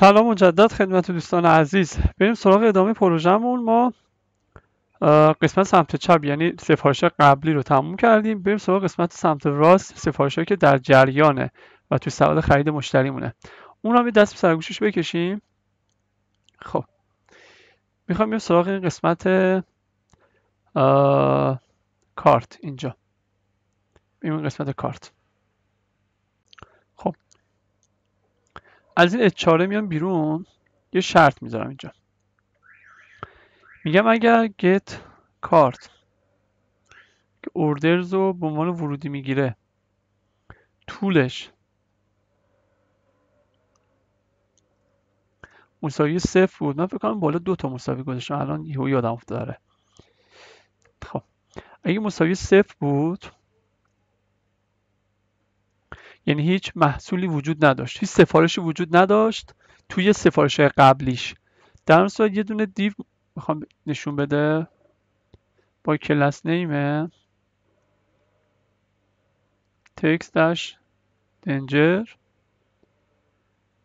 سلام مجدد خدمت دوستان عزیز. بریم سراغ ادامه پروژهمون. ما قسمت سمت چپ یعنی سفارش قبلی رو تموم کردیم. بریم سراغ قسمت سمت راست سفارش که در جریانه و توی سواد خرید مشتری مونه اون رو دست به سرگوشش بکشیم. خب. می‌خوام بریم سراغ این قسمت کارت اینجا. این قسمت کارت. از این اچاره میام بیرون یه شرط می‌ذارم اینجا. میگم اگر get کارت که اوردرز رو به عنوان ورودی می‌گیره طولش مساوی صفر بود. من فکر کنم بالا دو تا مساوی گذاشتم. الان یهو یادم افتاره خب اگه مساوی صفر بود یعنی هیچ محصولی وجود نداشت هیچ سفارشی وجود نداشت توی سفارش قبلیش. در اون صورت یه دونه دیو می‌خوام نشون بده. با کلاس نیمه تکست داش دنجر.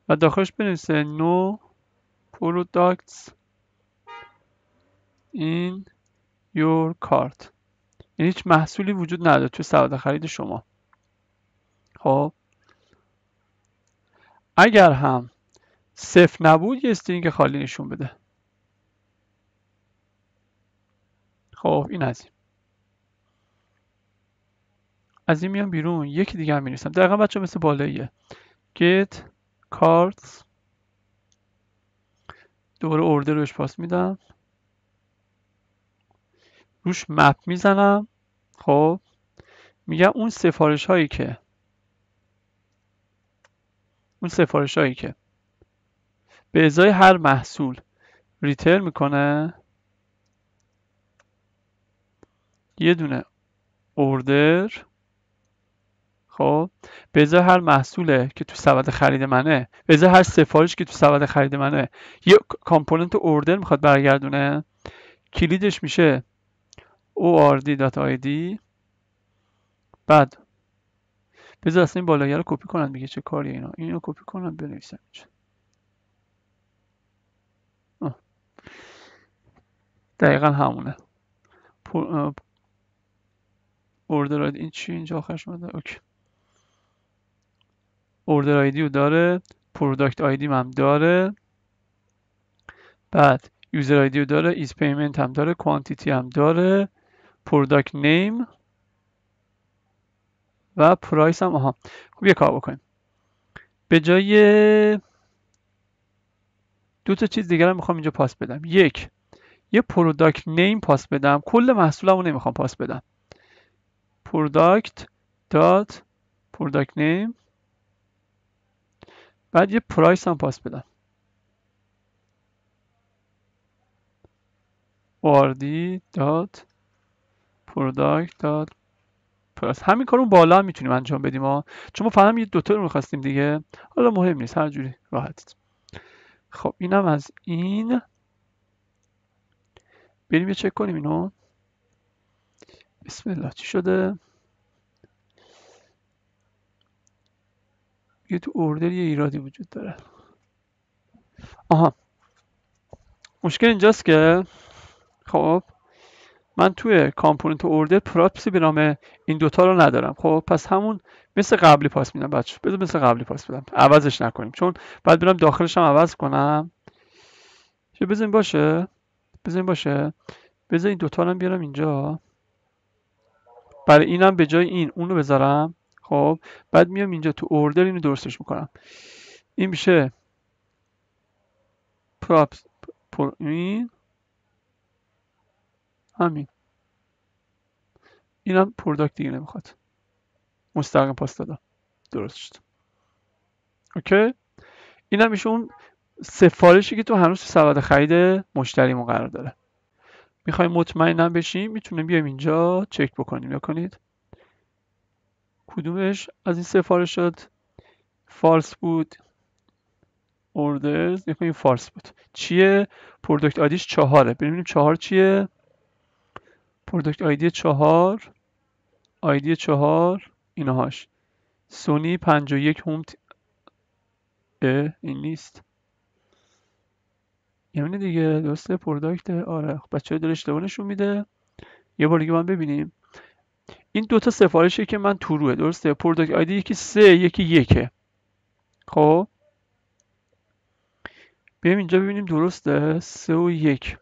و داخلش بنویسه نو products in your cart یعنی هیچ محصولی وجود نداره توی سواد خرید شما. خب. اگر هم صفر نبود یه استرینگ خالی نشون بده. خب این از این. از این میام بیرون. یکی دیگه هم می‌رسم دقیقا بچه مثل بالاییه. Get cards. دوباره اوردر روش پاس میدم. روش مپ می‌زنم. خب. میگم اون سفارش هایی که اون سفارش هایی که. به ازای هر محصول. ریتر می‌کنه. یه دونه اوردر. خب. به ازای هر محصوله که تو سبد خرید منه. به ازای هر سفارش که تو سبد خرید منه. یه component order می‌خواد برگردونه. کلیدش میشه order.id بعد بذار اصلا این بالایی رو کپی کنم دیگه چه کاری اینا. اینو کپی کنم بنویسم دقیقا همونه. order این چی اینجا آخرش اومده؟ okay. order ID رو داره product ID هم داره. بعد user ID رو داره is payment هم داره quantity هم داره product name و price هم آها. خب یه کار بکنیم. به جای دو تا چیز دیگر هم می‌خوام اینجا pass بدم. یک یه product name pass بدم. کل محصولمو نمی‌خوام pass بدم. product dot product name بعد یه price هم pass بدم. order dot product dot price همین کارو بالا هم می‌تونیم انجام بدیم ها چون ما فقط یه دوتا رو می‌خواستیم دیگه. حالا مهم نیست هر جوری راحت خب اینم از این. بریم یه چک کنیم اینو. بسم الله چی شده؟ یه تو اوردر یه ایرادی وجود داره. آها. مشکل اینجاست که خب من توی کامپوننت اوردر پراپسی به نام این دوتا رو ندارم. خب پس همون مثل قبلی پاس میدم. بچه بذار مثل قبلی پاس بدم. عوضش نکنیم. چون بعد برم داخلش هم عوض کنم. چه بزنیم باشه. بزنیم باشه. بذار این دوتا هم بیارم اینجا. برای اینم به جای این اونو بذارم. خب بعد میام اینجا تو اوردر اینو درستش می‌کنم. این میشه پراپس پر این همین. اینم پروداکت دیگه نمی‌خواد. مستقیم پاس دادم. درست شد. okay؟ اینم میشه اون سفارشی که تو هنوز تو سبد خرید مشتریمون قرار داره. می‌خوایم مطمئنم بشیم. می‌تونیم بیایم اینجا چک بکنیم. یا کنید؟ کدومش؟ از این سفارشات false بود. orders. این false بود. چیه؟ product IDش چهاره. ببینیم چهار چیه. product ID چهار ID چهار اینهاش. سونی 51 هوم این نیست. یعنی دیگه درسته؟ product آره. پس چه داره اشتباه نشون میده. یه بار دیگه من ببینیم. این دوتا سفارشی که من تو روئه درسته؟ product ID یکی سه یکی یکه. خب؟ بیایم اینجا ببینیم درسته؟ سه و یک.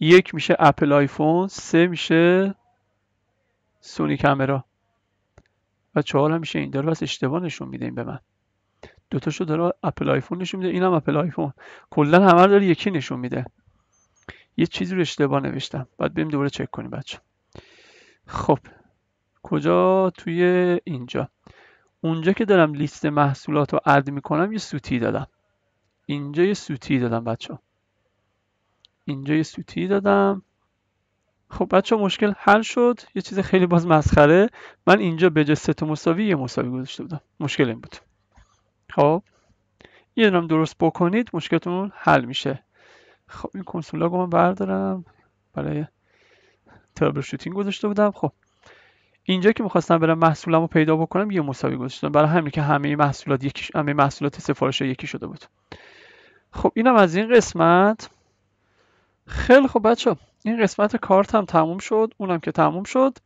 یک میشه Apple iPhone سه میشه Sony camera. و چهار هم میشه این داره. پس اشتباه نشون میده این به من. دوتاشو داره Apple iPhone نشون میده اینم Apple iPhone. کلا همه رو داره یکی نشون میده. یه چیزی رو اشتباه نوشتم. بعد بریم دوباره چک کنیم بچه. خب کجا؟ توی اینجا. اونجا که دارم لیست محصولات رو add می‌کنم یه سوتی دادم. اینجا یه سوتی دادم بچه اینجا یه سوتی دادم. خب بچه مشکل حل شد. یه چیز خیلی باز مسخره. من اینجا به جای سه مساوی یه مساوی گذاشته بودم. مشکل این بود. خب. یه دونم درست بکنید مشکلتون حل میشه. خب این کنسول رو من بردارم. برای تربل شوتینگ گذاشته بودم. خب. اینجا که می‌خواستم برم محصولم رو پیدا بکنم یه مساوی گذاشتم. برای همین که همه محصولات یکی همه محصولات سفارش یکی شده بود. خب اینم از این قسمت. خیلی خب بچه این قسمت کارت هم تموم شد اونم که تموم شد.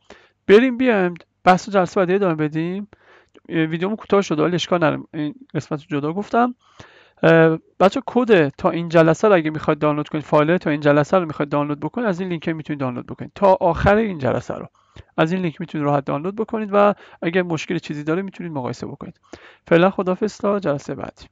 بریم بیایم بحث جلسه بعدی ادامه بدیم. ویدیومو کوتاه شده ولی اشکال نداره. این قسمت جدا گفتم. بچه کد تا این جلسه رو اگه می‌خواید دانلود کنید فایل تا این جلسه رو می‌خواید دانلود بکنید از این لینک می‌تونید دانلود بکنید. تا آخر این جلسه رو. از این لینک می‌تونید راحت دانلود بکنید و اگر مشکل چیزی داره می‌تونید مقایسه بکنید. فعلا خدافظ تا جلسه بعدی.